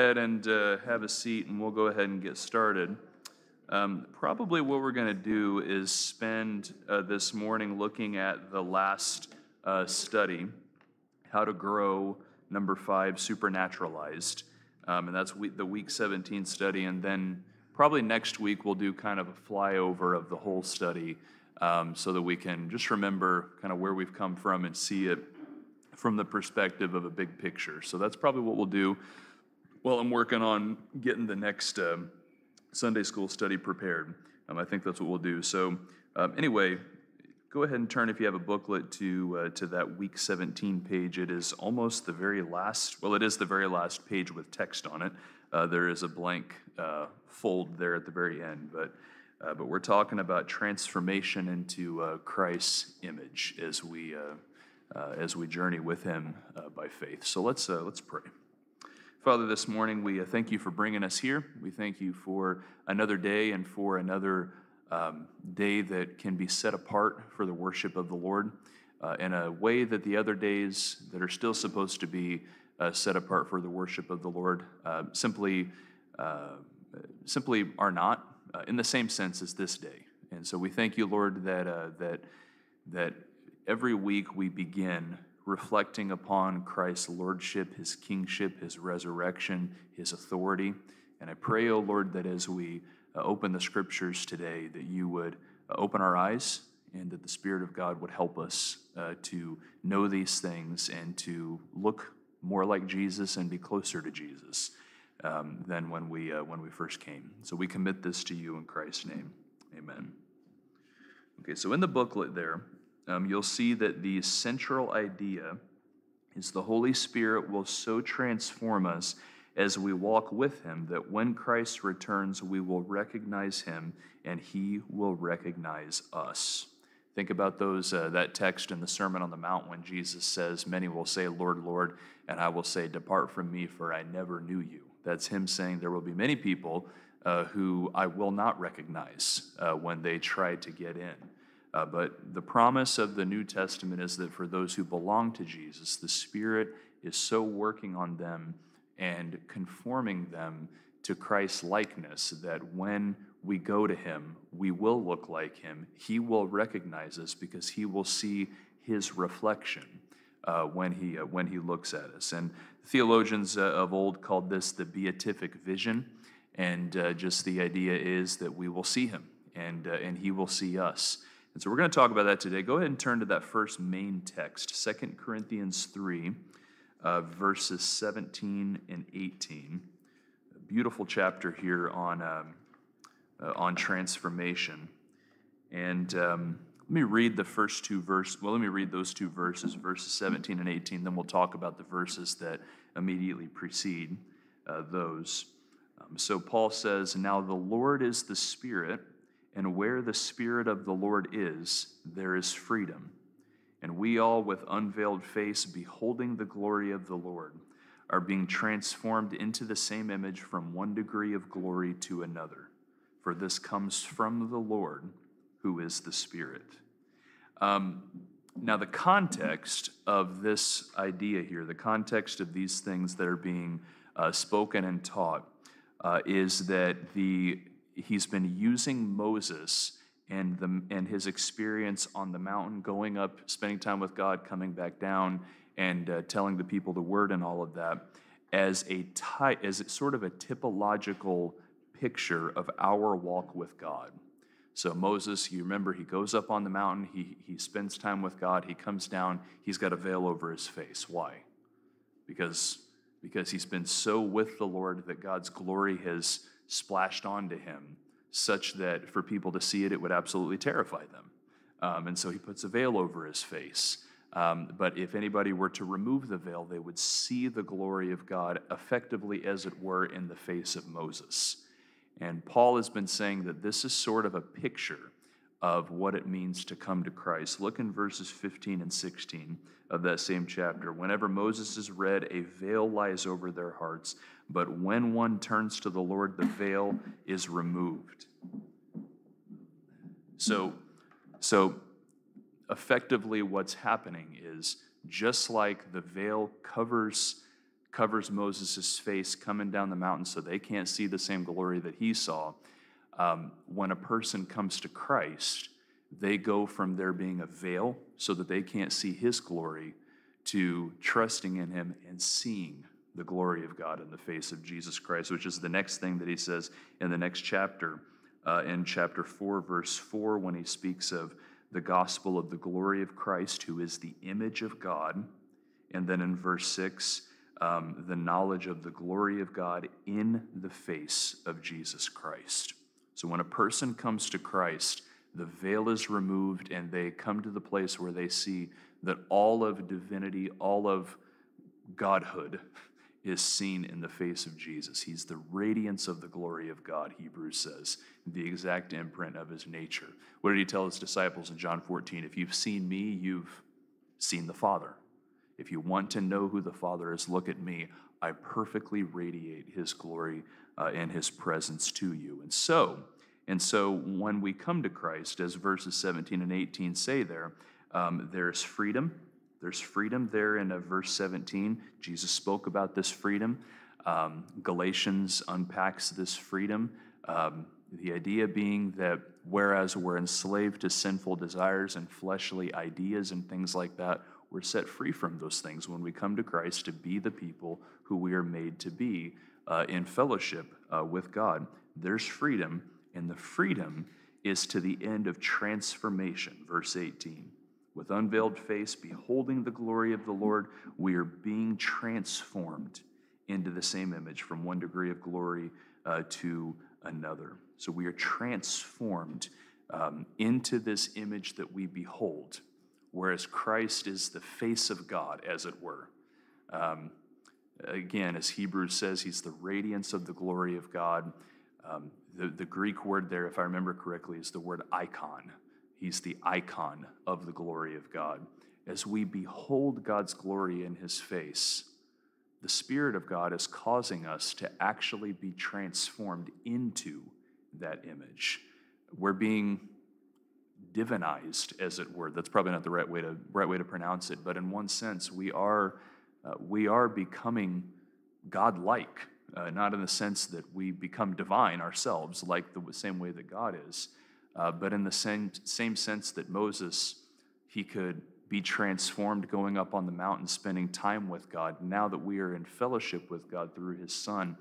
ahead and uh, have a seat, and we'll go ahead and get started. Um, probably what we're going to do is spend uh, this morning looking at the last uh, study, How to Grow, number five, Supernaturalized. Um, and that's the week 17 study. And then probably next week we'll do kind of a flyover of the whole study um, so that we can just remember kind of where we've come from and see it from the perspective of a big picture. So that's probably what we'll do while I'm working on getting the next um, Sunday school study prepared. Um, I think that's what we'll do. So, um, anyway, go ahead and turn if you have a booklet to uh, to that week 17 page. It is almost the very last. Well, it is the very last page with text on it. Uh, there is a blank uh, fold there at the very end, but. Uh, but we're talking about transformation into uh, Christ's image as we uh, as we journey with Him by faith. So let's let's pray. Father, this morning we uh, thank you for bringing us here. We thank you for another day and for another um, day that can be set apart for the worship of the Lord uh, in a way that the other days that are still supposed to be uh, set apart for the worship of the Lord uh, simply, uh, simply are not uh, in the same sense as this day. And so we thank you, Lord, that, that, that every week we begin reflecting upon Christ's lordship, his kingship, his resurrection, his authority. And I pray, O oh Lord, that as we uh, open the scriptures today, that you would uh, open our eyes and that the Spirit of God would help us uh, to know these things and to look more like Jesus and be closer to Jesus um, than when we, uh, when we first came. So we commit this to you in Christ's name. Amen. Okay, so in the booklet there, um, you'll see that the central idea is the Holy Spirit will so transform us as we walk with Him that when Christ returns, we will recognize Him and He will recognize us. Think about those uh, that text in the Sermon on the Mount when Jesus says, "Many will say, Lord, Lord," and I will say, "Depart from me, for I never knew you." That's Him saying there will be many people uh, who I will not recognize uh, when they try to get in. Uh, but the promise of the New Testament is that for those who belong to Jesus, the Spirit is so working on them and conforming them to Christ's likeness that when we go to Him, we will look like Him. He will recognize us because He will see His reflection uh, when, he, uh, when He looks at us. And theologians uh, of old called this the beatific vision. And uh, just the idea is that we will see Him and, uh, and He will see us. And so we're going to talk about that today. Go ahead and turn to that first main text, Second Corinthians 3, uh, verses 17 and 18. A beautiful chapter here on, um, uh, on transformation. And um, let me read the first two verses. Well, let me read those two verses, verses 17 and 18. Then we'll talk about the verses that immediately precede uh, those. Um, so Paul says, Now the Lord is the Spirit and where the Spirit of the Lord is, there is freedom. And we all, with unveiled face, beholding the glory of the Lord, are being transformed into the same image from one degree of glory to another. For this comes from the Lord, who is the Spirit. Um, now, the context of this idea here, the context of these things that are being uh, spoken and taught, uh, is that the he's been using Moses and, the, and his experience on the mountain, going up, spending time with God, coming back down, and uh, telling the people the word and all of that as a ty- as sort of a typological picture of our walk with God. So Moses, you remember, he goes up on the mountain, he, he spends time with God, he comes down, he's got a veil over his face. Why? Because, because he's been so with the Lord that God's glory has splashed onto him, such that for people to see it, it would absolutely terrify them. Um, and so he puts a veil over his face. Um, but if anybody were to remove the veil, they would see the glory of God effectively, as it were, in the face of Moses. And Paul has been saying that this is sort of a picture of what it means to come to Christ. Look in verses 15 and 16 of that same chapter. Whenever Moses is read, a veil lies over their hearts, but when one turns to the Lord, the veil is removed. So, so effectively, what's happening is just like the veil covers covers Moses' face coming down the mountain so they can't see the same glory that he saw. Um, when a person comes to Christ, they go from there being a veil so that they can't see his glory to trusting in him and seeing the glory of God in the face of Jesus Christ, which is the next thing that he says in the next chapter, uh, in chapter 4, verse 4, when he speaks of the gospel of the glory of Christ, who is the image of God. And then in verse 6, um, the knowledge of the glory of God in the face of Jesus Christ. So when a person comes to Christ, the veil is removed and they come to the place where they see that all of divinity, all of godhood is seen in the face of Jesus. He's the radiance of the glory of God, Hebrews says, the exact imprint of his nature. What did he tell his disciples in John 14? If you've seen me, you've seen the Father. If you want to know who the Father is, look at me. I perfectly radiate his glory uh, and his presence to you. And so, and so when we come to Christ, as verses 17 and 18 say there, um, there's freedom. There's freedom there in uh, verse 17. Jesus spoke about this freedom. Um, Galatians unpacks this freedom. Um, the idea being that whereas we're enslaved to sinful desires and fleshly ideas and things like that, we're set free from those things when we come to Christ to be the people who we are made to be uh, in fellowship uh, with God. There's freedom, and the freedom is to the end of transformation. Verse 18. With unveiled face, beholding the glory of the Lord, we are being transformed into the same image from one degree of glory uh, to another. So we are transformed um, into this image that we behold whereas Christ is the face of God, as it were. Um, again, as Hebrews says, he's the radiance of the glory of God. Um, the, the Greek word there, if I remember correctly, is the word icon. He's the icon of the glory of God. As we behold God's glory in his face, the Spirit of God is causing us to actually be transformed into that image. We're being divinized, as it were. That's probably not the right way to right way to pronounce it, but in one sense, we are uh, we are becoming God-like, uh, not in the sense that we become divine ourselves, like the same way that God is, uh, but in the same same sense that Moses he could be transformed going up on the mountain, spending time with God. Now that we are in fellowship with God through His Son,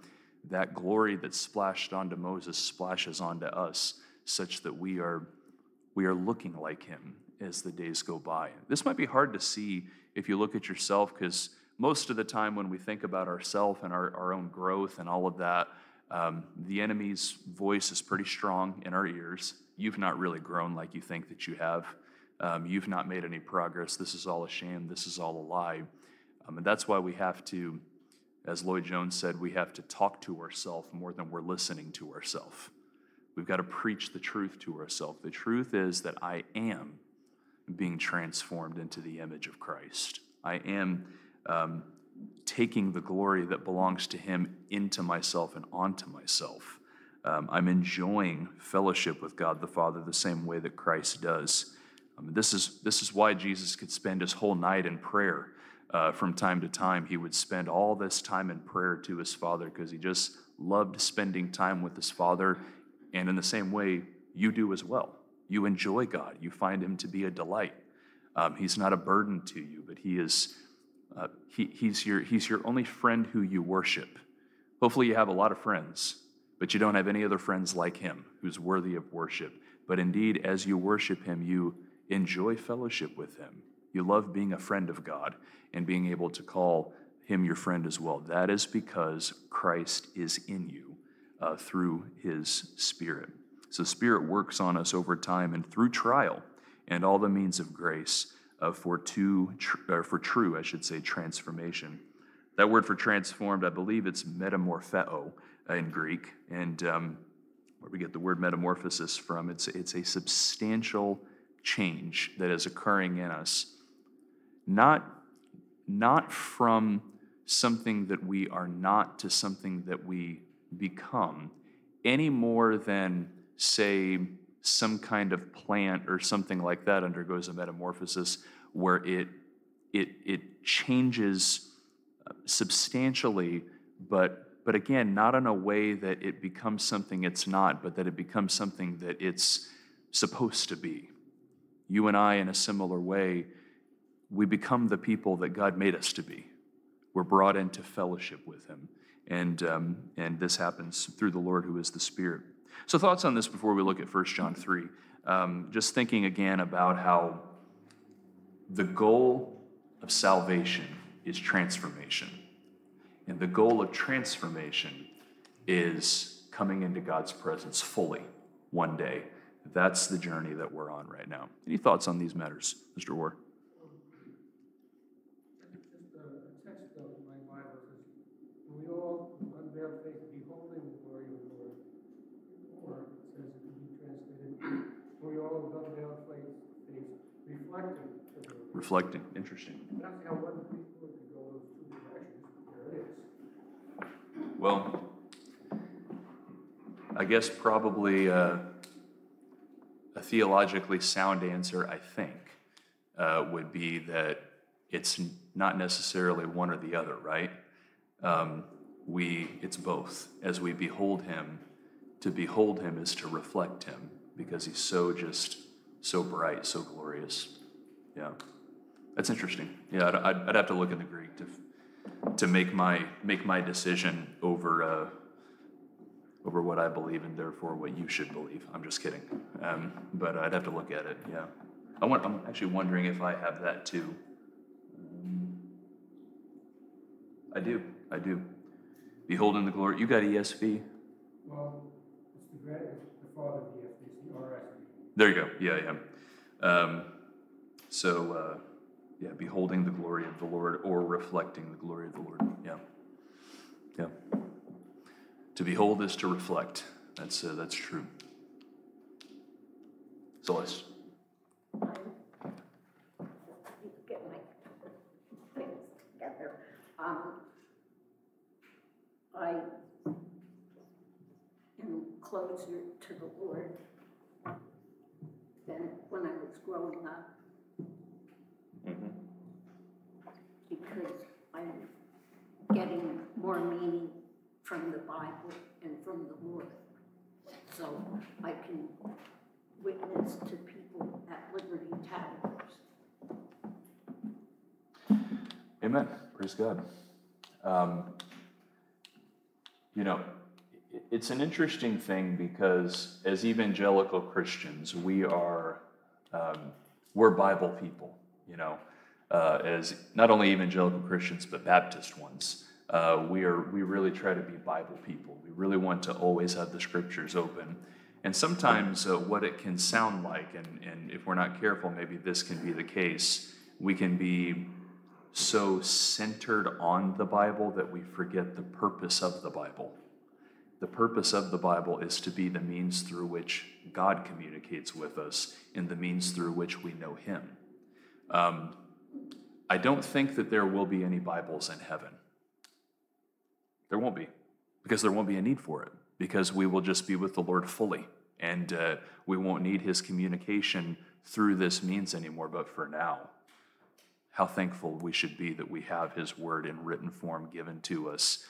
that glory that splashed onto Moses splashes onto us, such that we are we are looking like him as the days go by. This might be hard to see if you look at yourself, because most of the time when we think about ourselves and our, our own growth and all of that, um, the enemy's voice is pretty strong in our ears. You've not really grown like you think that you have. Um, you've not made any progress. This is all a sham. This is all a lie. Um, and that's why we have to, as Lloyd Jones said, we have to talk to ourselves more than we're listening to ourselves. We've got to preach the truth to ourselves. The truth is that I am being transformed into the image of Christ. I am um, taking the glory that belongs to Him into myself and onto myself. Um, I'm enjoying fellowship with God the Father the same way that Christ does. Um, this, is, this is why Jesus could spend his whole night in prayer. Uh, from time to time, he would spend all this time in prayer to his Father because he just loved spending time with his Father and in the same way, you do as well. You enjoy God, you find Him to be a delight. Um, he's not a burden to you, but He is. Uh, he, he's, your, he's your only friend who you worship. Hopefully, you have a lot of friends, but you don't have any other friends like him who's worthy of worship. But indeed, as you worship him, you enjoy fellowship with him. You love being a friend of God and being able to call him your friend as well. That is because Christ is in you uh, through his Spirit. So, Spirit works on us over time and through trial and all the means of grace uh, for, tr- for true, I should say, transformation. That word for transformed, I believe it's metamorpheo in Greek. And um, where we get the word metamorphosis from, it's, it's a substantial change that is occurring in us. Not, not from something that we are not to something that we become any more than, say, some kind of plant or something like that undergoes a metamorphosis where it, it, it changes substantially, but but again, not in a way that it becomes something it's not, but that it becomes something that it's supposed to be. You and I, in a similar way, we become the people that God made us to be. We're brought into fellowship with Him. And, um, and this happens through the Lord who is the Spirit. So, thoughts on this before we look at 1 John 3. Um, just thinking again about how the goal of salvation is transformation. And the goal of transformation is coming into God's presence fully one day. That's the journey that we're on right now. Any thoughts on these matters, Mr. Orr? reflecting. Interesting. Well, I guess probably uh, a theologically sound answer, I think, uh, would be that it's not necessarily one or the other, right? Um, we, it's both. As we behold Him, to behold Him is to reflect Him because He's so just so bright, so glorious. Yeah. That's interesting. Yeah, I'd, I'd, have to look in the Greek to to make my make my decision over uh, over what I believe and therefore what you should believe. I'm just kidding, um, but I'd have to look at it. Yeah, I want, I'm actually wondering if I have that too. I do. I do. Beholding the glory. You got ESV. Well, it's the, the father of the ESV, it's the RSV. There you go. Yeah, yeah. Um, so. Uh, yeah, beholding the glory of the Lord or reflecting the glory of the Lord. Yeah. Yeah. To behold is to reflect. That's, uh, that's true. Together. Um, I am closer to the Lord than when I was growing up. I'm getting more meaning from the Bible and from the Lord. So I can witness to people at Liberty Towers. Amen. Praise God. Um, you know, it's an interesting thing because as evangelical Christians, we are um, we're Bible people. You know, uh, as not only evangelical Christians but Baptist ones. Uh, we are we really try to be Bible people. We really want to always have the scriptures open. And sometimes uh, what it can sound like, and, and if we're not careful, maybe this can be the case, we can be so centered on the Bible that we forget the purpose of the Bible. The purpose of the Bible is to be the means through which God communicates with us and the means through which we know Him. Um, I don't think that there will be any Bibles in heaven. There won't be, because there won't be a need for it, because we will just be with the Lord fully, and uh, we won't need his communication through this means anymore. But for now, how thankful we should be that we have his word in written form given to us,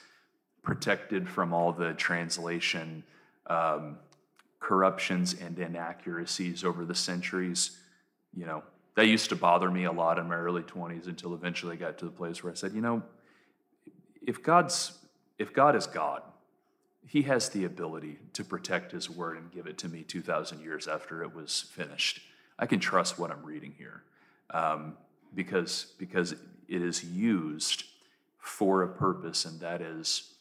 protected from all the translation um, corruptions and inaccuracies over the centuries. You know, that used to bother me a lot in my early 20s until eventually I got to the place where I said, you know, if God's if God is God, he has the ability to protect his word and give it to me 2,000 years after it was finished. I can trust what I'm reading here um, because, because it is used for a purpose, and that is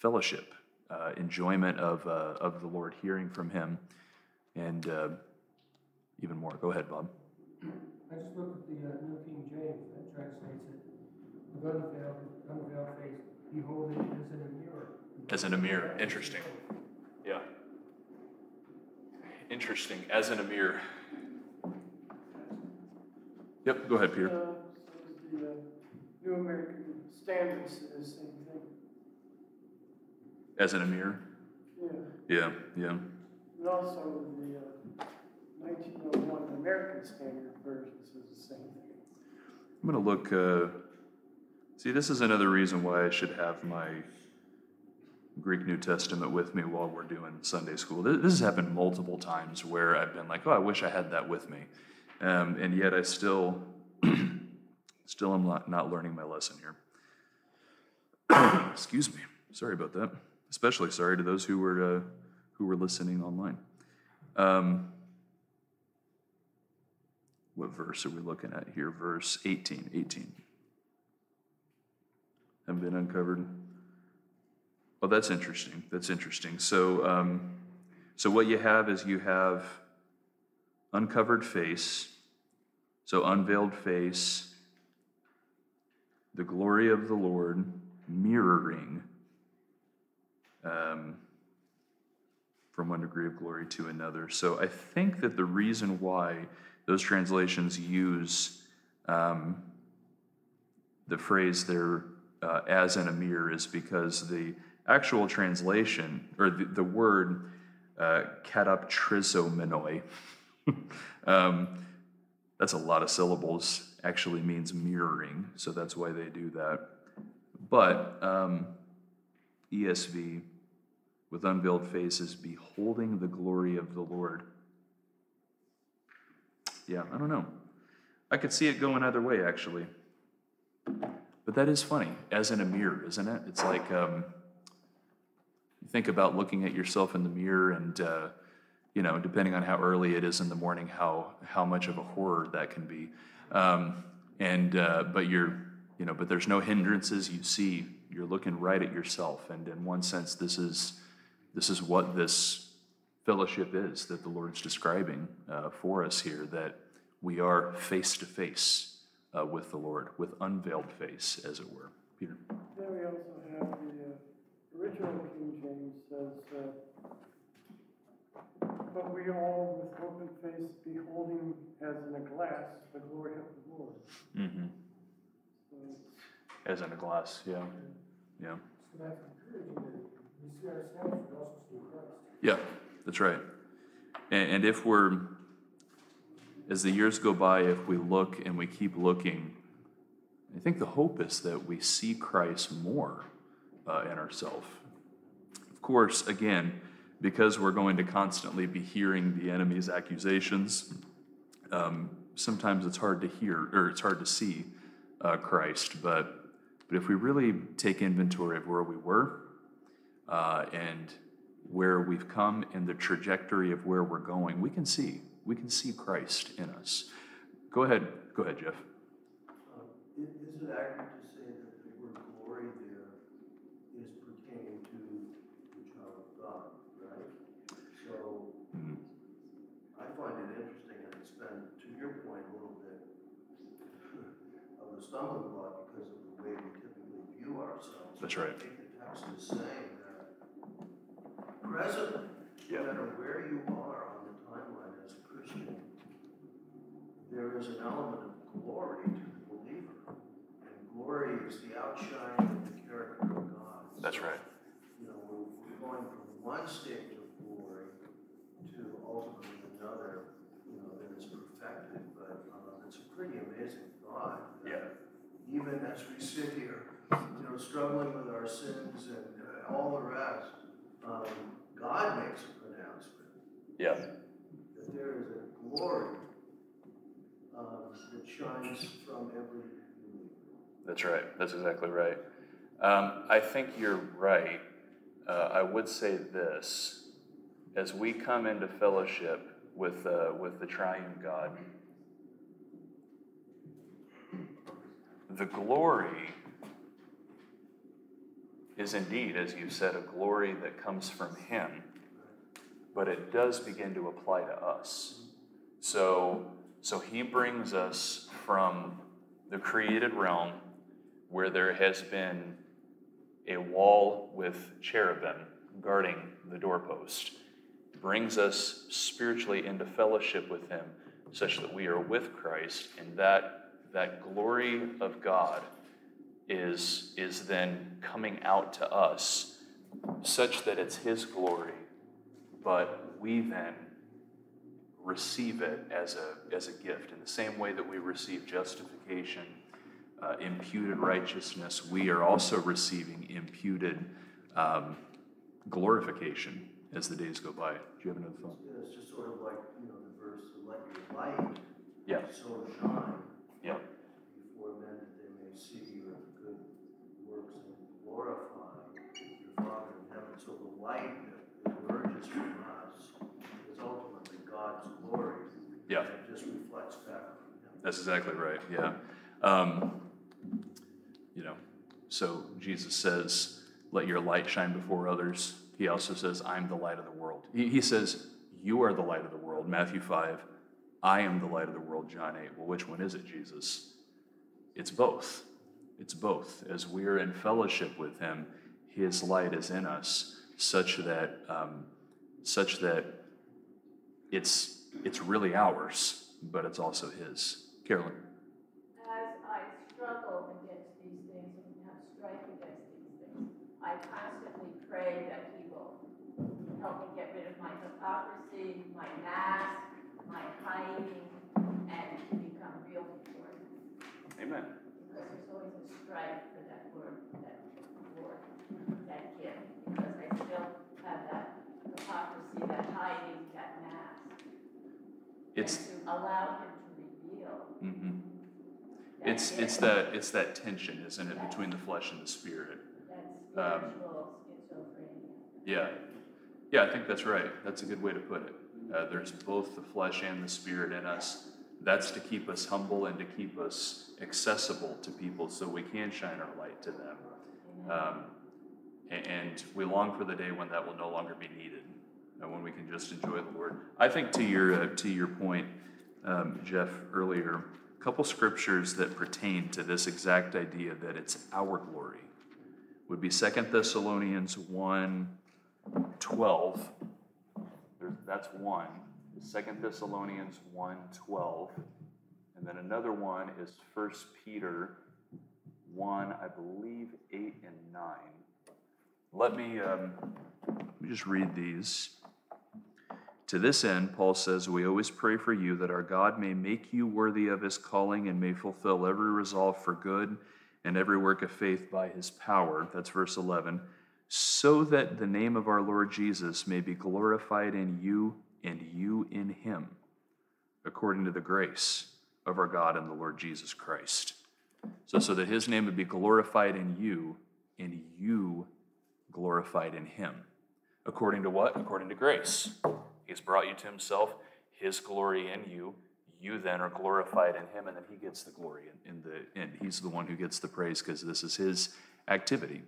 fellowship, uh, enjoyment of, uh, of the Lord, hearing from him, and uh, even more. Go ahead, Bob. I just looked at the uh, New King James, that translates it, the unveiled, unveiled face, behold it as in a mirror. As in a mirror, interesting. Yeah. Interesting, as in a mirror. Yep, go ahead, Peter. Uh, so the uh, New American Standard says the same thing. As in a mirror? Yeah. Yeah, yeah. And also the uh, 1901 American Standard Version says the same thing. I'm going to look, uh, See, this is another reason why I should have my Greek New Testament with me while we're doing Sunday school. This this has happened multiple times where I've been like, oh, I wish I had that with me. Um, and yet I still, still am not, not learning my lesson here. Excuse me. Sorry about that. Especially sorry to those who were, uh, who were listening online. Um, what verse are we looking at here? Verse 18. 18. Haven't been uncovered. Well, that's interesting. That's interesting. So, um, so what you have is you have uncovered face, so unveiled face, the glory of the Lord mirroring um, from one degree of glory to another. So I think that the reason why those translations use um, the phrase there uh, as in a mirror is because the actual translation, or the, the word uh, katoptrizomenoi, um, that's a lot of syllables, actually means mirroring, so that's why they do that. But um, ESV, with unveiled faces, beholding the glory of the Lord. Yeah, I don't know. I could see it going either way, actually. But that is funny, as in a mirror, isn't it? It's like um, you think about looking at yourself in the mirror, and uh, you know, depending on how early it is in the morning, how how much of a horror that can be. Um, and uh, but you're, you know, but there's no hindrances. You see, you're looking right at yourself, and in one sense, this is this is what this fellowship is that the Lord's describing uh, for us here. That we are face to face uh, with the Lord, with unveiled face, as it were. Peter. Then we also have the uh, original King James says, uh, but we all with open face beholding as in a glass the glory of the Lord. Mm-hmm. So As in a glass, yeah, yeah, So that's encouraging that we see ourselves, we also see Christ. yeah. That's right. And, and if we're, as the years go by, if we look and we keep looking, I think the hope is that we see Christ more uh, in ourselves. Of course, again, because we're going to constantly be hearing the enemy's accusations, um, sometimes it's hard to hear or it's hard to see uh, Christ. But, but if we really take inventory of where we were uh, and where we've come and the trajectory of where we're going, we can see. We can see Christ in us. Go ahead. Go ahead, Jeff. Uh, Is it accurate to say that the word glory there is pertaining to the child of God, right? So Mm, I find it interesting, and it's been, to your point, a little bit of a stumbling block because of the way we typically view ourselves. That's right. I think the text is saying that presently, no matter where you are on the timeline as a Christian, there is an element of glory to the believer. And glory is the outshining of the character of God. That's So, right. You know, we're, going from one stage of glory to ultimately another, you know, that is perfected. But uh, it's a pretty amazing thought. Yeah. Even as we sit here, you know, struggling with our sins and uh, all the rest, um, God makes a pronouncement Yeah. that there is a glory that shines from every. That's right. That's exactly right. Um, I think you're right. Uh, I would say this: as we come into fellowship with uh, with the Triune God, the glory is indeed, as you said, a glory that comes from Him, but it does begin to apply to us. So, so He brings us from the created realm where there has been a wall with cherubim guarding the doorpost, brings us spiritually into fellowship with Him, such that we are with Christ, and that, that glory of God is, is then coming out to us, such that it's His glory, but we then receive it as a, as a gift in the same way that we receive justification uh, imputed righteousness, we are also receiving imputed um, glorification as the days go by. Do you have another thought? Yeah, it's just sort of like, you know, the verse, let your light Yeah. so shine Yeah. before men that they may see your good works and glorify your Father in heaven. So the light that emerges from us is ultimately God's glory. Yeah. It just reflects back. That's exactly right. Yeah. Um, you know, so Jesus says, "Let your light shine before others." He also says, "I'm the light of the world." He, he says, "You are the light of the world." Matthew five. I am the light of the world. John eight. Well, which one is it, Jesus? It's both. It's both. As we're in fellowship with Him, His light is in us, such that um, such that it's it's really ours, but it's also His. Carolyn. As I struggle against these things and have strife against these things, I constantly pray that He will help me get rid of my hypocrisy, my mask, my hiding, and to become real before Him. Amen. Because there's always a strife for that word, that word, that gift, because I still have that hypocrisy, that hiding, that mask. It's allow Him to reveal Mm-hmm. it's it's that it's that tension, isn't it, between the flesh and the spirit? That's Um. Yeah, yeah, I think that's right. That's a good way to put it. Uh, there's both the flesh and the spirit in us. That's to keep us humble and to keep us accessible to people, so we can shine our light to them. Um, and we long for the day when that will no longer be needed, when we can just enjoy the Lord. I think to your uh, to your point, um, Jeff earlier, a couple scriptures that pertain to this exact idea that it's our glory would be Second Thessalonians 1, 12. There's, that's one. Second Thessalonians 1, 12. And then another one is First Peter 1, I believe 8 and 9. Let me, um, let me just read these. To this end, Paul says, We always pray for you that our God may make you worthy of his calling and may fulfill every resolve for good and every work of faith by his power. That's verse 11. So that the name of our Lord Jesus may be glorified in you and you in him, according to the grace of our God and the Lord Jesus Christ. So, so that his name would be glorified in you and you glorified in him. According to what? According to grace. He's brought you to himself, his glory in you. You then are glorified in him, and then he gets the glory in, in the end. He's the one who gets the praise because this is his activity.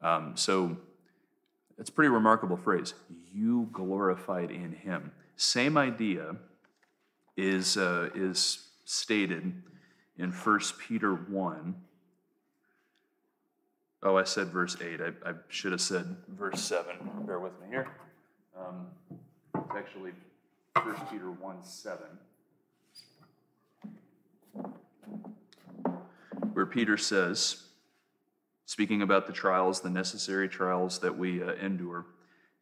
Um, so it's a pretty remarkable phrase. You glorified in him. Same idea is, uh, is stated in 1 Peter 1. Oh, I said verse 8. I, I should have said verse 7. Bear with me here. Um, it's actually 1 Peter 1 7. Where Peter says, speaking about the trials, the necessary trials that we uh, endure,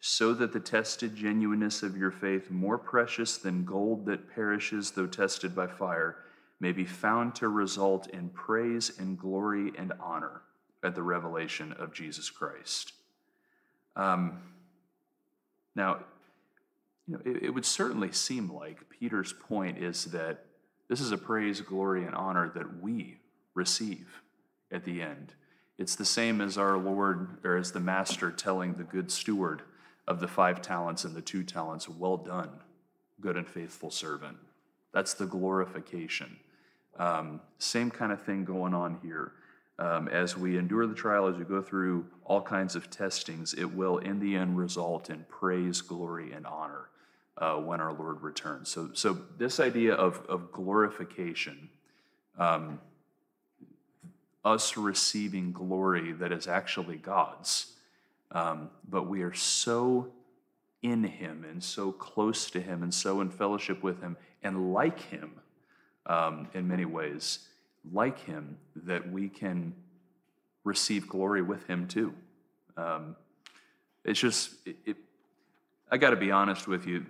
so that the tested genuineness of your faith, more precious than gold that perishes though tested by fire, may be found to result in praise and glory and honor at the revelation of Jesus Christ. Um, now, you know, it, it would certainly seem like Peter's point is that this is a praise, glory, and honor that we receive at the end. It's the same as our Lord, or as the Master telling the good steward of the five talents and the two talents, Well done, good and faithful servant. That's the glorification. Um, same kind of thing going on here. Um, as we endure the trial, as we go through all kinds of testings, it will in the end result in praise, glory, and honor uh, when our Lord returns. So, so this idea of, of glorification, um, us receiving glory that is actually God's, um, but we are so in Him and so close to Him and so in fellowship with Him and like Him um, in many ways, like Him, that we can receive glory with Him too. Um, it's just, it, it, I got to be honest with you.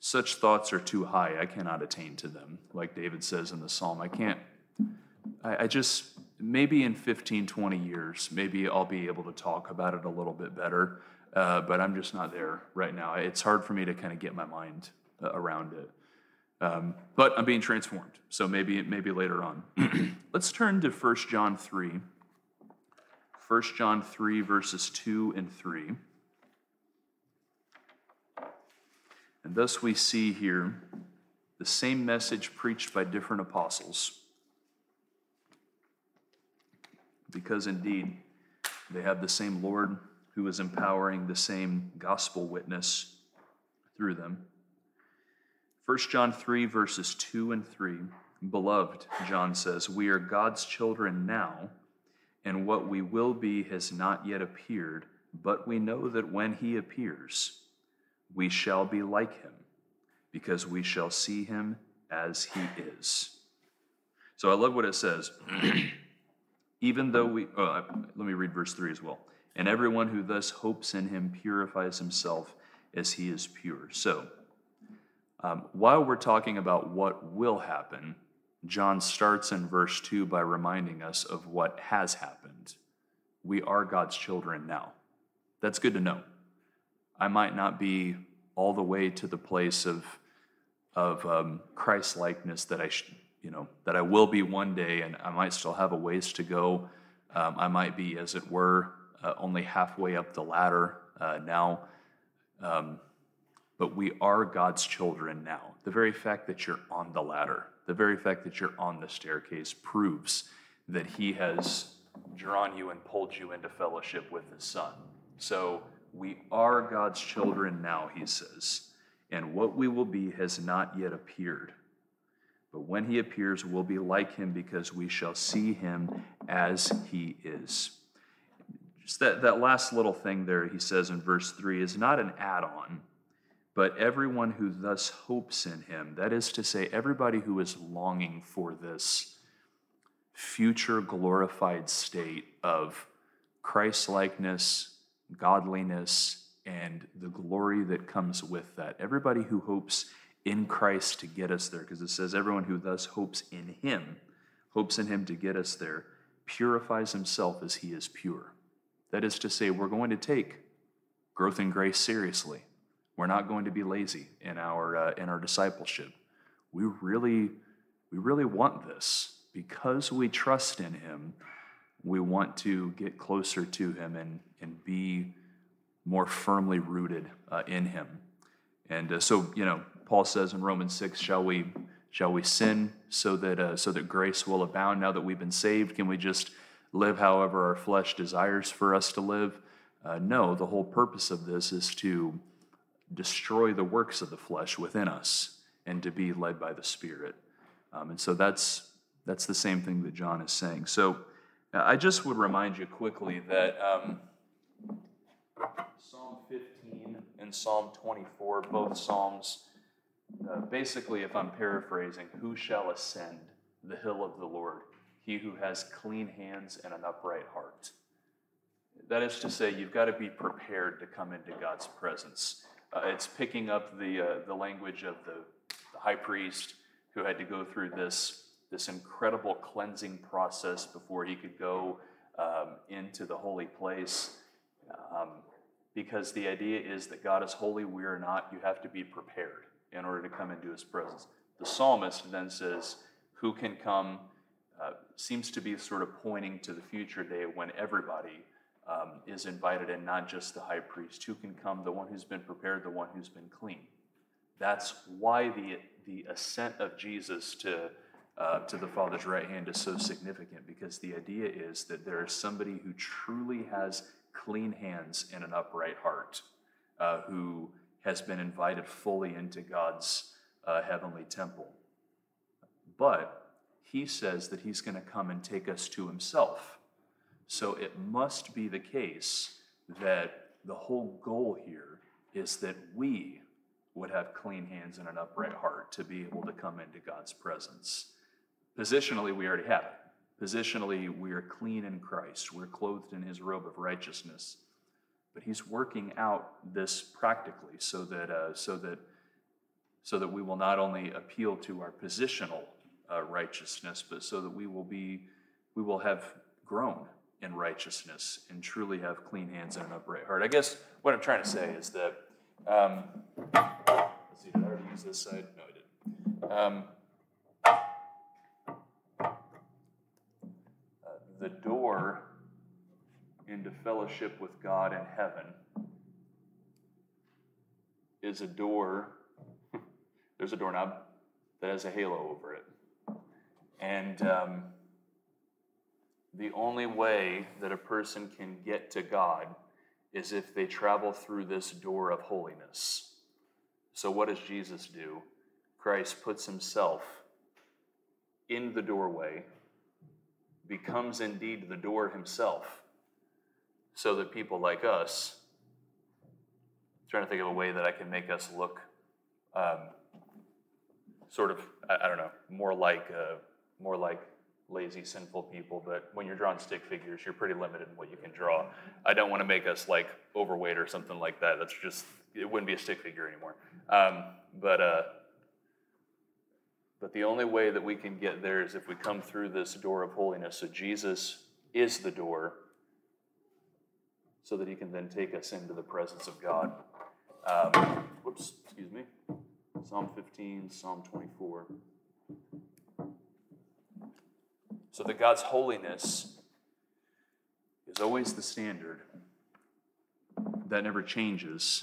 Such thoughts are too high. I cannot attain to them. Like David says in the psalm, I can't, I, I just, maybe in 15, 20 years, maybe I'll be able to talk about it a little bit better. Uh, but I'm just not there right now. It's hard for me to kind of get my mind uh, around it. Um, but I'm being transformed, so maybe maybe later on. Let's turn to 1 John 3. 1 John 3, verses 2 and 3. And thus we see here the same message preached by different apostles. Because indeed, they have the same Lord who is empowering the same gospel witness through them. 1 John 3, verses 2 and 3. Beloved, John says, we are God's children now, and what we will be has not yet appeared, but we know that when he appears, we shall be like him, because we shall see him as he is. So I love what it says. Even though we, oh, let me read verse 3 as well. And everyone who thus hopes in him purifies himself as he is pure. So, um, while we're talking about what will happen, John starts in verse 2 by reminding us of what has happened. We are God's children now. That's good to know. I might not be all the way to the place of, of um, Christ likeness that I, sh- you know, that I will be one day, and I might still have a ways to go. Um, I might be, as it were, uh, only halfway up the ladder uh, now. Um, but we are God's children now. The very fact that you're on the ladder, the very fact that you're on the staircase proves that He has drawn you and pulled you into fellowship with His Son. So we are God's children now, He says, and what we will be has not yet appeared. But when He appears, we'll be like Him because we shall see Him as He is. Just that, that last little thing there, he says in verse 3, is not an add on, but everyone who thus hopes in him, that is to say, everybody who is longing for this future glorified state of Christ likeness, godliness, and the glory that comes with that. Everybody who hopes in Christ to get us there, because it says, everyone who thus hopes in him, hopes in him to get us there, purifies himself as he is pure. That is to say, we're going to take growth in grace seriously. We're not going to be lazy in our, uh, in our discipleship. We really, we really want this. Because we trust in Him, we want to get closer to Him and, and be more firmly rooted uh, in Him. And uh, so, you know, Paul says in Romans 6, shall we, shall we sin so that, uh, so that grace will abound now that we've been saved? Can we just live however our flesh desires for us to live. Uh, no, the whole purpose of this is to destroy the works of the flesh within us and to be led by the Spirit. Um, and so that's that's the same thing that John is saying. So I just would remind you quickly that um, Psalm 15 and Psalm 24, both Psalms, uh, basically, if I'm paraphrasing, who shall ascend the hill of the Lord? he who has clean hands and an upright heart. That is to say, you've got to be prepared to come into God's presence. Uh, it's picking up the, uh, the language of the, the, high priest who had to go through this, this incredible cleansing process before he could go um, into the holy place. Um, because the idea is that God is holy, we are not. You have to be prepared in order to come into his presence. The psalmist then says, Who can come? Uh, seems to be sort of pointing to the future day when everybody um, is invited and not just the high priest. Who can come? The one who's been prepared, the one who's been clean. That's why the, the ascent of Jesus to, uh, to the Father's right hand is so significant because the idea is that there is somebody who truly has clean hands and an upright heart, uh, who has been invited fully into God's uh, heavenly temple. But he says that he's going to come and take us to himself. So it must be the case that the whole goal here is that we would have clean hands and an upright heart to be able to come into God's presence. Positionally, we already have it. Positionally, we are clean in Christ. We're clothed in his robe of righteousness. But he's working out this practically so that, uh, so that, so that we will not only appeal to our positional uh, righteousness, but so that we will be, we will have grown in righteousness and truly have clean hands and an upright heart. I guess what I'm trying to say is that, um, let's see, did I already use this side? No, I didn't. Um, uh, the door into fellowship with God in heaven is a door, there's a doorknob that has a halo over it. And um, the only way that a person can get to God is if they travel through this door of holiness. So, what does Jesus do? Christ puts himself in the doorway, becomes indeed the door himself, so that people like us, trying to think of a way that I can make us look um, sort of, I, I, don't know, more like, uh, more like lazy, sinful people, but when you're drawing stick figures, you're pretty limited in what you can draw. I don't want to make us like overweight or something like that. That's just, it wouldn't be a stick figure anymore. Um, but, uh, but the only way that we can get there is if we come through this door of holiness. So Jesus is the door so that he can then take us into the presence of God. Um, whoops, excuse me. Psalm 15, Psalm 24. So that God's holiness is always the standard. That never changes,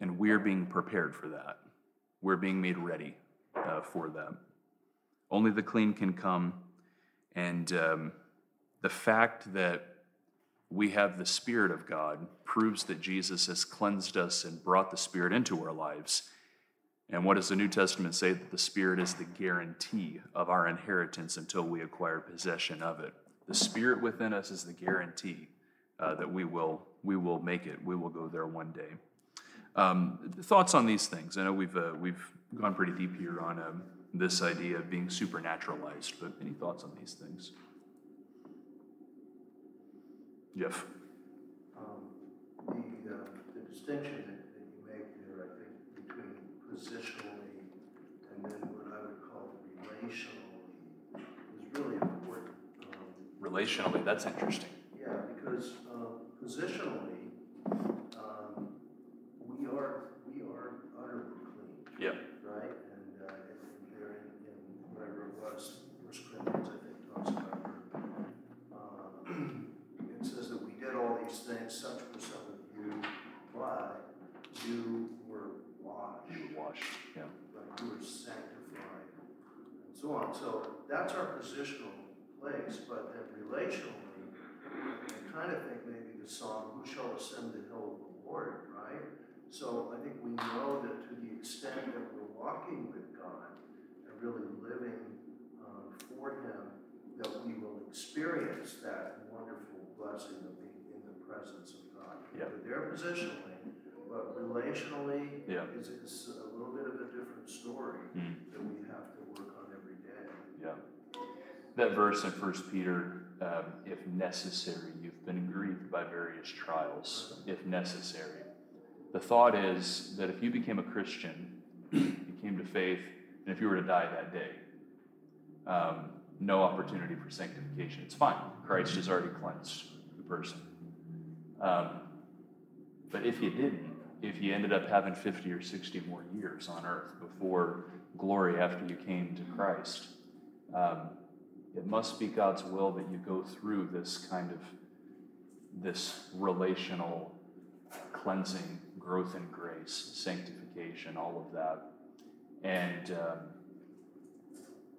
and we're being prepared for that. We're being made ready uh, for them. Only the clean can come, and um, the fact that we have the Spirit of God proves that Jesus has cleansed us and brought the Spirit into our lives. And what does the New Testament say? That the Spirit is the guarantee of our inheritance until we acquire possession of it. The Spirit within us is the guarantee uh, that we will, we will make it. We will go there one day. Um, thoughts on these things? I know we've, uh, we've gone pretty deep here on um, this idea of being supernaturalized, but any thoughts on these things? Jeff? Um, The, uh, the distinction that, that you make there, I think, between positionally and then what I would call relationally is really important. Um, Relationally, that's interesting. Yeah, because, uh, positionally, um, are, we are utterly clean. Yeah. Right, and, uh, and there in, in whatever it was, First Corinthians, I think, talks about, uh, it says that we did all these things, such were some of you, but you were washed, You were washed, yeah. right, you were sanctified, and so on. So that's our positional place, but then relationally, I kind of think maybe the song, Who Shall Ascend the Hill of the Lord, right? So I think we know that to the extent that we're walking with God and really living um, for Him, that we will experience that wonderful blessing of being in the presence of God. Yeah. There positionally, but relationally, Yeah. is, is a little bit of a different story Mm. that we have to work on every day. Yeah. That verse in First Peter, um, if necessary, you've been grieved by various trials, if necessary. The thought is that if you became a Christian, you came to faith, and if you were to die that day, um, no opportunity for sanctification. It's fine. Christ has already cleansed the person. Um, but if you didn't, if you ended up having 50 or 60 more years on earth before glory after you came to Christ, um, it must be God's will that you go through this kind of this relational cleansing, growth in grace, sanctification, all of that. And um,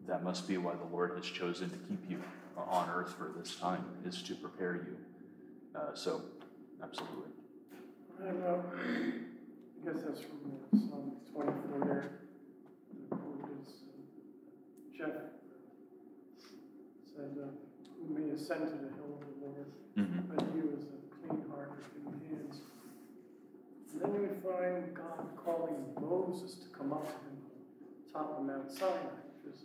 that must be why the Lord has chosen to keep you on earth for this time, is to prepare you. Uh, so, absolutely. I don't know, I guess that's from uh, Psalm twenty-four there. The quote is, uh, Jeff said, uh, "Who may ascend to the hill of the Lord, Mm-hmm. but he was a clean heart and clean hands." And then you would find God calling Moses to come up to him on top of Mount Sinai, which is,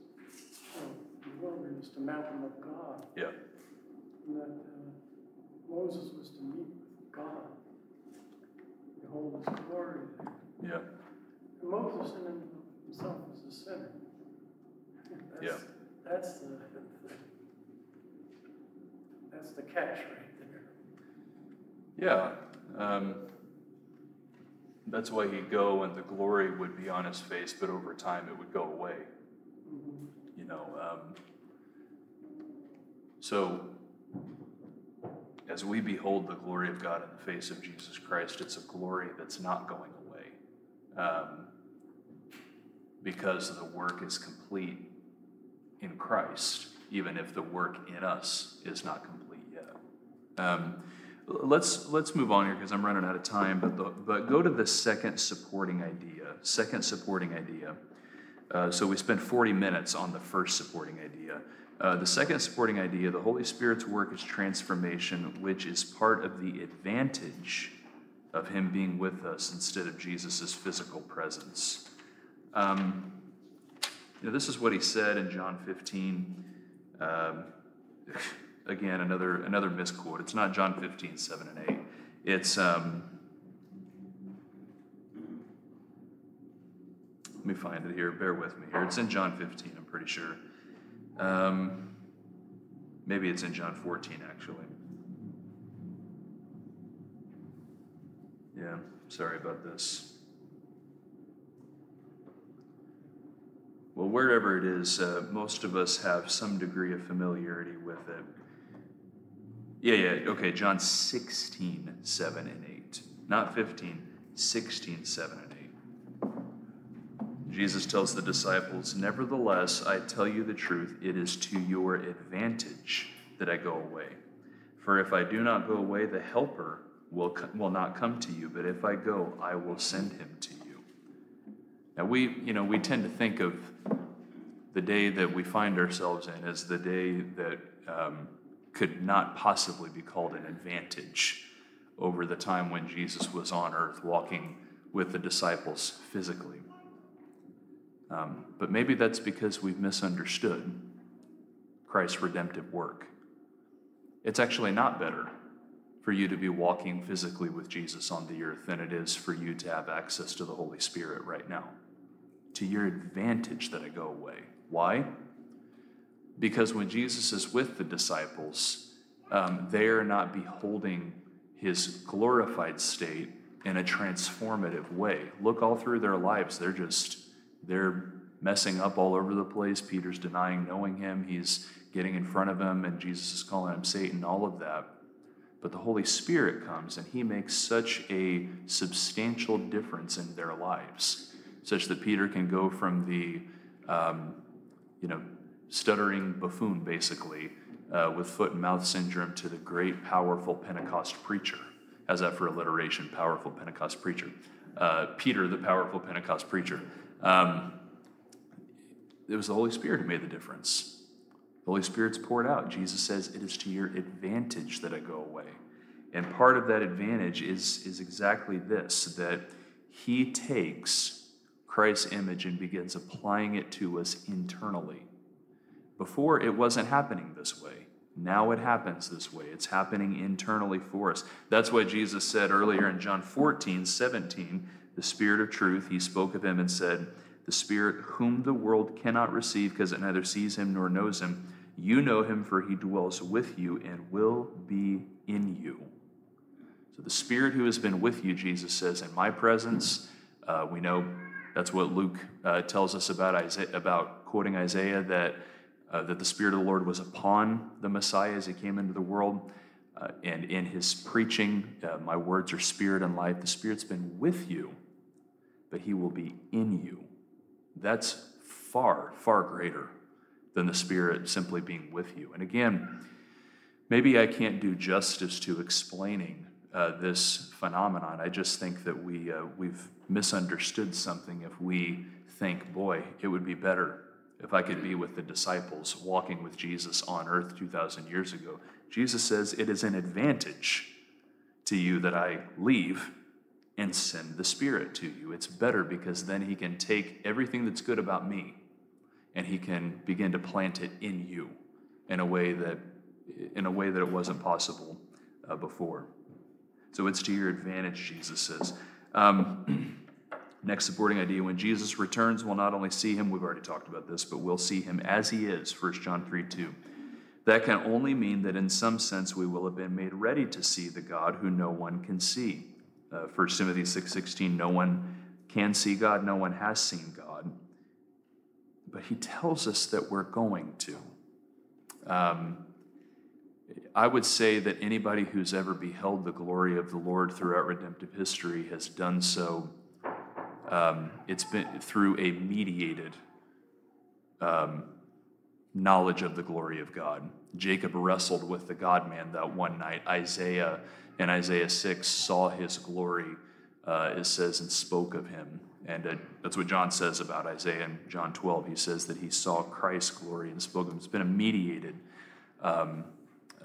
you know, the wilderness, the mountain of God. Yeah. And that uh, Moses was to meet with God, behold his glory. Yeah. And Moses in himself was a sinner. That's- Yeah. That's the, that's the catch right there. Yeah. Um, that's why he'd go and the glory would be on his face, but over time it would go away. You know, um, so as we behold the glory of God in the face of Jesus Christ, it's a glory that's not going away um, because the work is complete in Christ, even if the work in us is not complete yet. Um, let's let's move on here because I'm running out of time. But the, but go to the second supporting idea. Second supporting idea. Uh, so we spent 40 minutes on the first supporting idea. Uh, the second supporting idea, the Holy Spirit's work is transformation, which is part of the advantage of Him being with us instead of Jesus' physical presence. Um, you know, this is what He said in John 15. Um, again, another another misquote. It's not John 15, 7 and 8. It's um, let me find it here. Bear with me here. It's in John 15, I'm pretty sure. Um, maybe it's in John 14, actually. Yeah, sorry about this. Well, wherever it is, uh, most of us have some degree of familiarity with it. Yeah, yeah, okay, John 16, 7 and 8. Not 15, 16, 7 and 8. Jesus tells the disciples, Nevertheless, I tell you the truth, it is to your advantage that I go away. For if I do not go away, the Helper will, will not come to you, but if I go, I will send him to you. Now, we, you know, we tend to think of the day that we find ourselves in as the day that um, could not possibly be called an advantage over the time when Jesus was on earth walking with the disciples physically. Um, but maybe that's because we've misunderstood Christ's redemptive work. It's actually not better for you to be walking physically with Jesus on the earth than it is for you to have access to the Holy Spirit right now. To your advantage that I go away. Why? Because when Jesus is with the disciples, um, they are not beholding his glorified state in a transformative way. Look all through their lives, they're just, they're messing up all over the place. Peter's denying knowing him, he's getting in front of him, and Jesus is calling him Satan, all of that. But the Holy Spirit comes and he makes such a substantial difference in their lives, such that Peter can go from the, um, you know, stuttering buffoon, basically, uh, with foot and mouth syndrome, to the great, powerful Pentecost preacher. How's that for alliteration? Powerful Pentecost preacher. Uh, Peter, the powerful Pentecost preacher. Um, it was the Holy Spirit who made the difference. The Holy Spirit's poured out. Jesus says, It is to your advantage that I go away. And part of that advantage is, is exactly this that He takes Christ's image and begins applying it to us internally. Before, it wasn't happening this way. Now it happens this way. It's happening internally for us. That's why Jesus said earlier in John 14, 17, the Spirit of truth, he spoke of him and said, The Spirit whom the world cannot receive because it neither sees him nor knows him. You know him, for he dwells with you and will be in you. So the Spirit who has been with you, Jesus says, in my presence, uh, we know that's what Luke uh, tells us about Isaiah, about quoting Isaiah that uh, that the Spirit of the Lord was upon the Messiah as he came into the world. Uh, and in his preaching, uh, my words are spirit and life. The Spirit's been with you, but he will be in you. That's far, far greater than the Spirit simply being with you. And again, maybe I can't do justice to explaining uh, this phenomenon. I just think that we, uh, we've misunderstood something if we think, boy, it would be better if I could be with the disciples walking with Jesus on earth 2,000 years ago. Jesus says, It is an advantage to you that I leave and send the Spirit to you. It's better because then He can take everything that's good about me and He can begin to plant it in you in a way that, in a way that it wasn't possible uh, before. So it's to your advantage, Jesus says. Um, Next supporting idea when Jesus returns, we'll not only see him, we've already talked about this, but we'll see him as he is, 1 John 3 2. That can only mean that in some sense we will have been made ready to see the God who no one can see. Uh, 1 Timothy 6 16, no one can see God, no one has seen God. But he tells us that we're going to. Um, I would say that anybody who's ever beheld the glory of the Lord throughout redemptive history has done so. Um, it's been through a mediated um, knowledge of the glory of God. Jacob wrestled with the God man that one night. Isaiah in Isaiah 6 saw his glory, uh, it says, and spoke of him. And uh, that's what John says about Isaiah in John 12. He says that he saw Christ's glory and spoke of him. It's been a mediated um,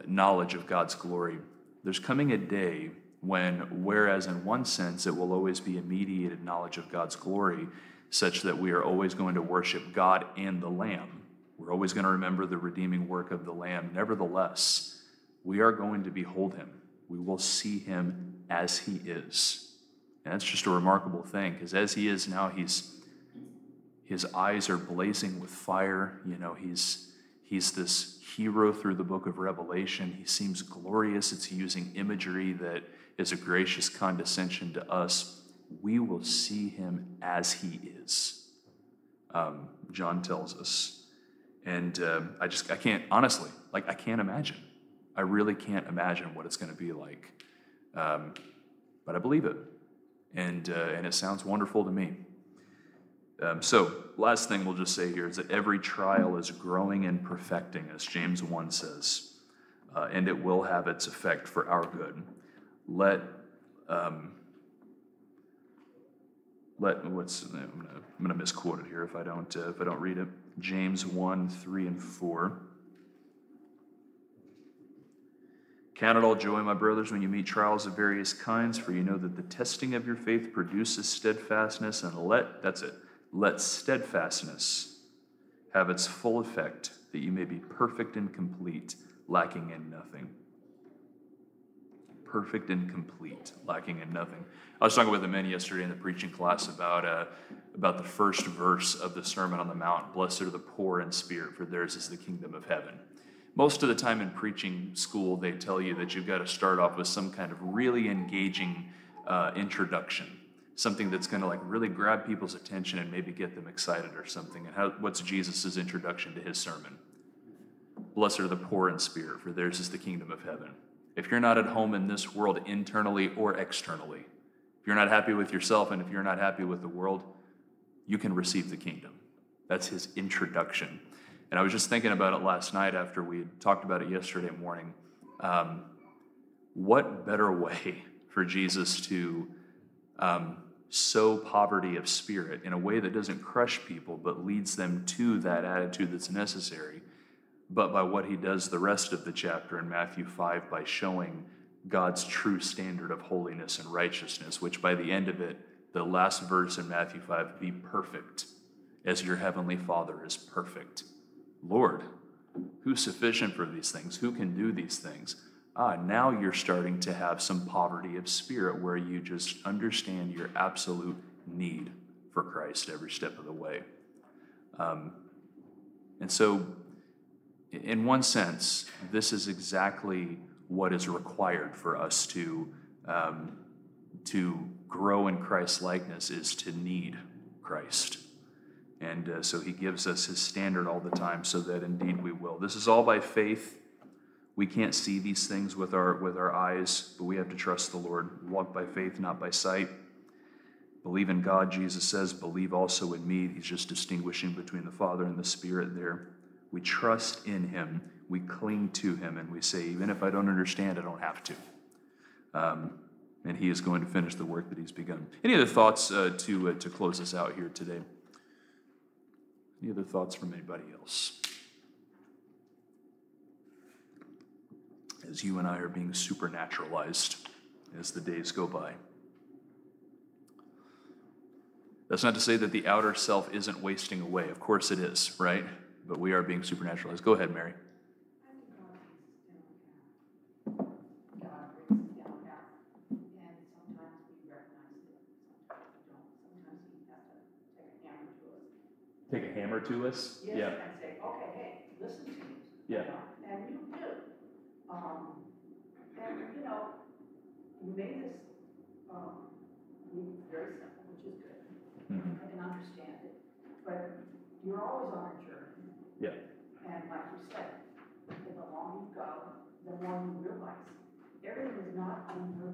knowledge of God's glory. There's coming a day when, whereas in one sense it will always be a mediated knowledge of God's glory, such that we are always going to worship God and the Lamb. We're always going to remember the redeeming work of the Lamb. Nevertheless, we are going to behold him. We will see him as he is. And that's just a remarkable thing because as he is now, he's his eyes are blazing with fire. You know, he's he's this hero through the book of Revelation. He seems glorious. It's using imagery that is a gracious condescension to us. We will see him as he is. Um, John tells us. And um, I just, I can't, honestly, like, I can't imagine. I really can't imagine what it's going to be like. Um, but I believe it and, uh, and it sounds wonderful to me. Um, so, last thing we'll just say here is that every trial is growing and perfecting, as James 1 says, uh, and it will have its effect for our good. Let, um, let what's I'm gonna, I'm gonna misquote it here if I don't uh, if I don't read it. James 1, 3 and 4. Count it all joy, my brothers, when you meet trials of various kinds, for you know that the testing of your faith produces steadfastness, and let, that's it, let steadfastness have its full effect, that you may be perfect and complete, lacking in nothing. Perfect and complete, lacking in nothing. I was talking with the men yesterday in the preaching class about, uh, about the first verse of the Sermon on the Mount Blessed are the poor in spirit, for theirs is the kingdom of heaven most of the time in preaching school, they tell you that you've got to start off with some kind of really engaging uh, introduction, something that's going to like really grab people's attention and maybe get them excited or something. And how, what's Jesus' introduction to his sermon? Blessed are the poor in spirit, for theirs is the kingdom of heaven. If you're not at home in this world internally or externally, if you're not happy with yourself and if you're not happy with the world, you can receive the kingdom. That's his introduction. And I was just thinking about it last night after we talked about it yesterday morning. Um, what better way for Jesus to um, sow poverty of spirit in a way that doesn't crush people but leads them to that attitude that's necessary, but by what he does the rest of the chapter in Matthew 5 by showing God's true standard of holiness and righteousness, which by the end of it, the last verse in Matthew 5, be perfect as your heavenly Father is perfect. Lord, who's sufficient for these things? Who can do these things? Ah, now you're starting to have some poverty of spirit where you just understand your absolute need for Christ every step of the way. Um, and so, in one sense, this is exactly what is required for us to, um, to grow in Christ's likeness is to need Christ. And uh, so he gives us his standard all the time so that indeed we will. This is all by faith. We can't see these things with our, with our eyes, but we have to trust the Lord. Walk by faith, not by sight. Believe in God, Jesus says. Believe also in me. He's just distinguishing between the Father and the Spirit there. We trust in him. We cling to him, and we say, even if I don't understand, I don't have to. Um, and he is going to finish the work that he's begun. Any other thoughts uh, to, uh, to close us out here today? Any other thoughts from anybody else? As you and I are being supernaturalized as the days go by. That's not to say that the outer self isn't wasting away. Of course it is, right? But we are being supernaturalized. Go ahead, Mary. and sometimes we recognize it, sometimes we don't. Sometimes he take a hammer to us. Yes, Yeah. and say, okay, hey, listen to me. Yeah. you And you do. Um, and, you know, you made this, um, very simple, which is good. Mhm. I can understand it, but you're always on a journey. Yeah. And like you said, the longer you go, the more you realize, everything is not on your,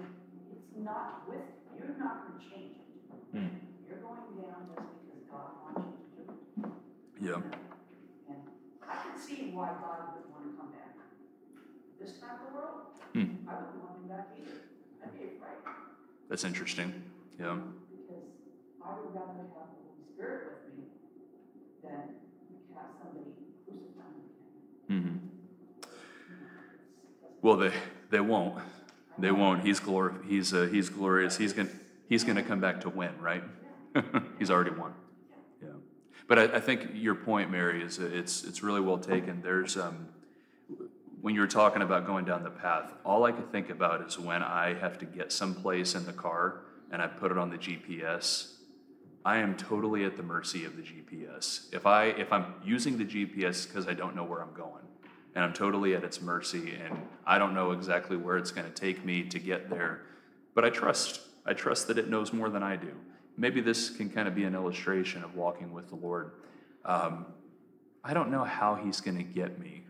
it's not with, you're not gonna change it. Mm. You're going down just because God wants you to do it. Yeah. And I can see why God would want to come back. This time of the world, Hmm. I wouldn't want him back either. I'd be afraid, That's interesting. Yeah. because I would rather have the Holy Spirit with me than have somebody crucify me. hmm Well, they they won't. They won't. He's glor- He's uh, he's glorious. He's gonna he's gonna come back to win, right? he's already won. Yeah. But I, I think your point, Mary, is it's it's really well taken. There's um, when you were talking about going down the path, all I could think about is when I have to get someplace in the car and I put it on the GPS. I am totally at the mercy of the GPS. If I if I'm using the GPS because I don't know where I'm going, and I'm totally at its mercy, and I don't know exactly where it's going to take me to get there, but I trust. I trust that it knows more than I do. Maybe this can kind of be an illustration of walking with the Lord. Um, I don't know how He's going to get me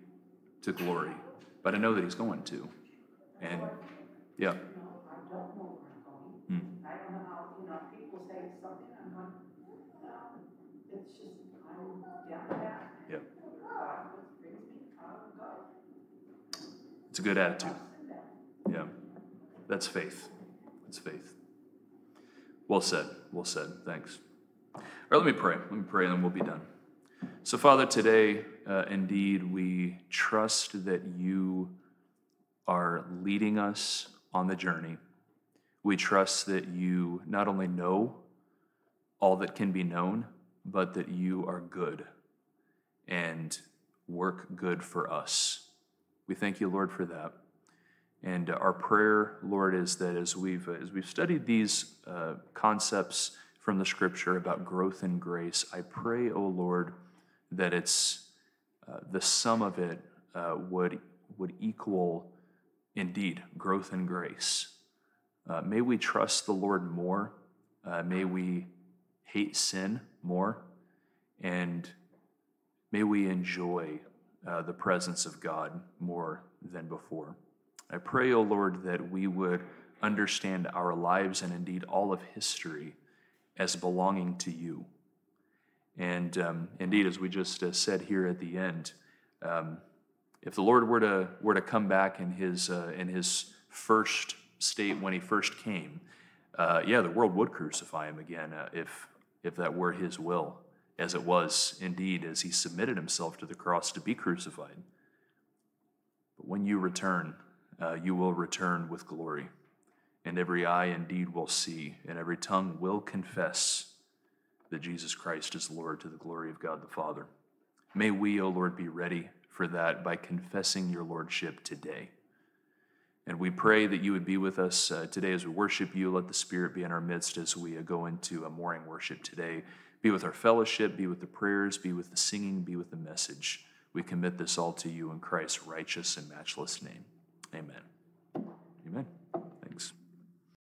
to glory, but I know that He's going to. And yeah, You know, I don't know where I'm going. Hmm. I don't know how, you know, people say something, I'm going, no, it's just, I'm down the path. Yeah. God brings me, I will go. It's a good attitude. Yeah, that's faith. That's faith. Well said. Well said. Thanks. All right, let me pray. Let me pray, and then we'll be done. So, Father, today, uh, indeed, we trust that you are leading us on the journey. We trust that you not only know all that can be known, but that you are good and work good for us. We thank you, Lord, for that. And our prayer, Lord, is that as we've as we've studied these uh, concepts from the Scripture about growth and grace, I pray, O Lord, that it's uh, the sum of it uh, would would equal indeed growth and grace. Uh, may we trust the Lord more. Uh, may we hate sin more, and may we enjoy uh, the presence of God more than before. I pray, O Lord, that we would understand our lives and indeed all of history as belonging to you. And um, indeed, as we just uh, said here at the end, um, if the Lord were to were to come back in his uh, in his first state when he first came, uh, yeah, the world would crucify him again uh, if if that were his will, as it was indeed as he submitted himself to the cross to be crucified. But when you return, uh, you will return with glory, and every eye indeed will see, and every tongue will confess that Jesus Christ is Lord to the glory of God the Father. May we, O Lord, be ready for that by confessing your Lordship today. And we pray that you would be with us uh, today as we worship you. Let the Spirit be in our midst as we uh, go into a morning worship today. Be with our fellowship, be with the prayers, be with the singing, be with the message. We commit this all to you in Christ's righteous and matchless name. Amen. Amen.